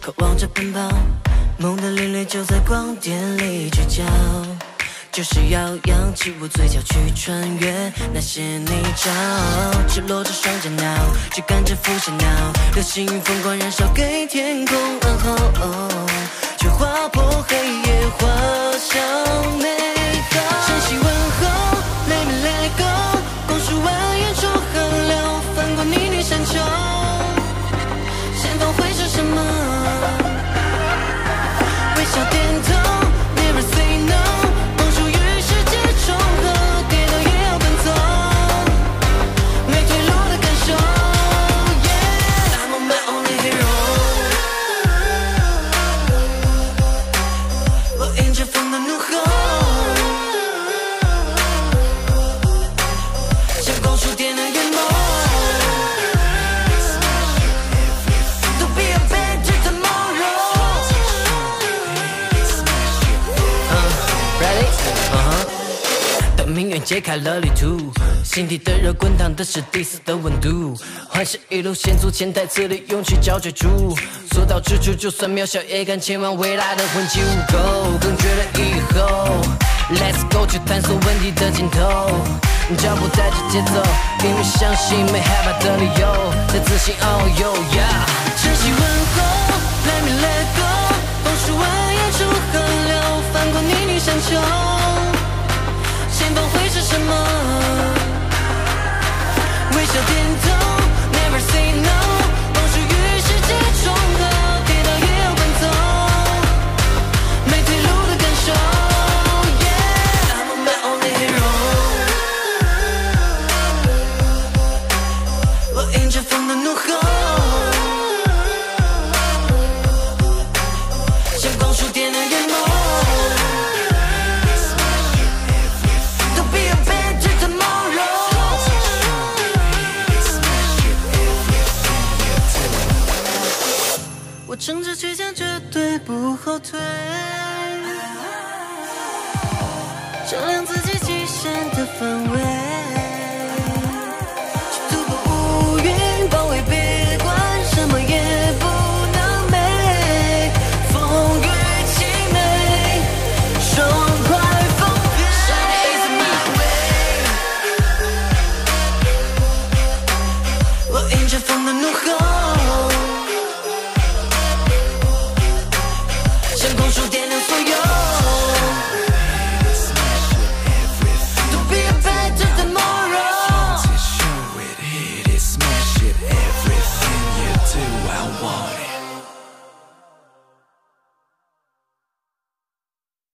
渴望着奔跑，梦的领略就在光点里聚焦。就是要扬起我嘴角去穿越那些泥沼，赤裸着双脚鸟，去赶着浮现鸟，流星雨疯狂燃烧给天空问候，却划破黑夜画上当命运揭开了旅途，心底的热滚烫的是第四的温度。幻视一路险阻，潜台词里勇气交追逐。所到之处，就算渺小也敢前往未来的魂起无垢，更觉得以后。Let's go 去探索问题的尽头，脚步带着节奏，因为相信没害怕的理由，在自信遨游呀。晨曦问候撑着倔强，绝对不后退。这两。